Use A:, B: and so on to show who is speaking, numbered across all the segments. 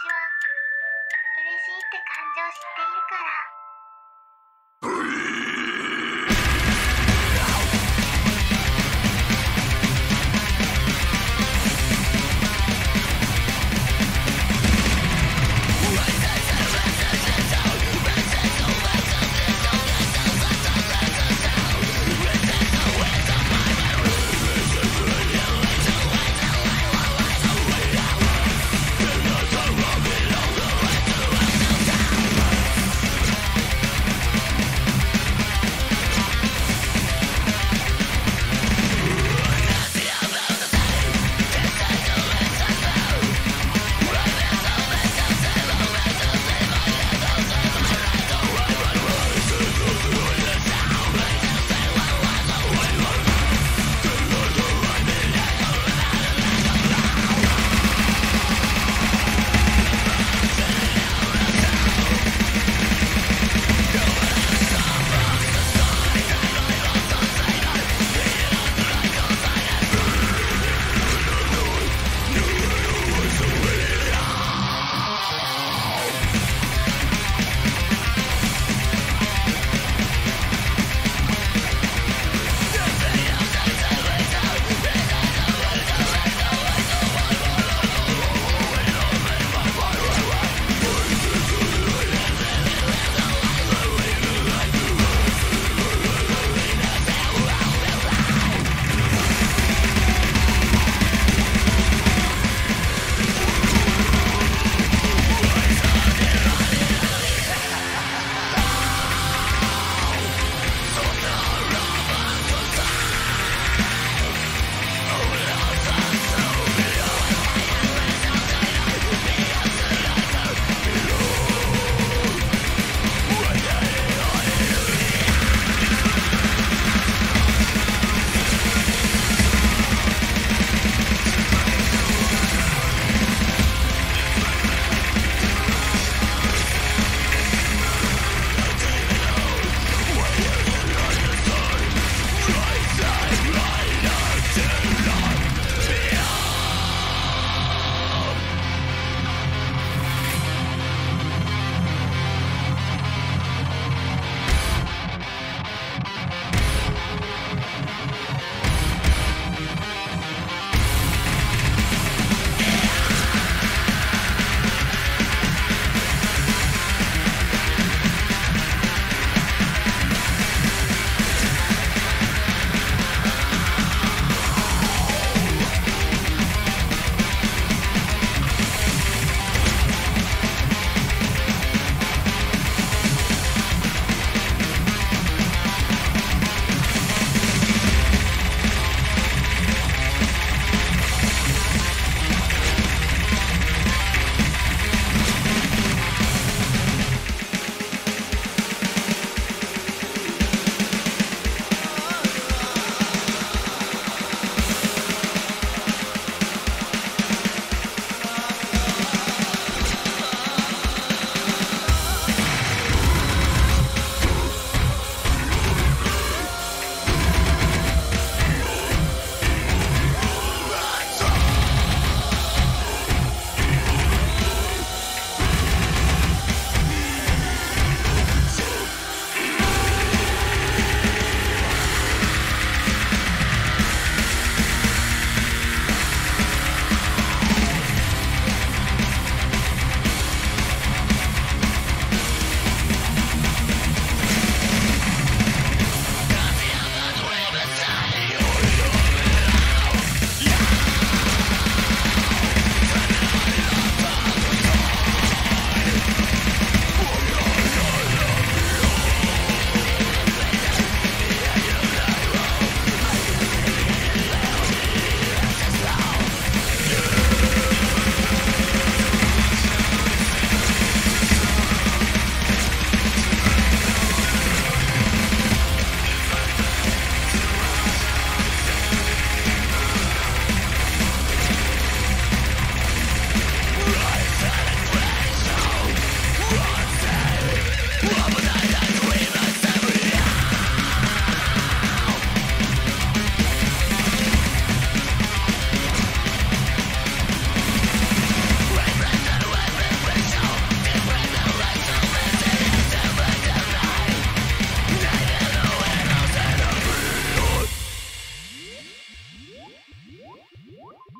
A: ちは。嬉しいって感情知っているから。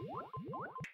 A: What?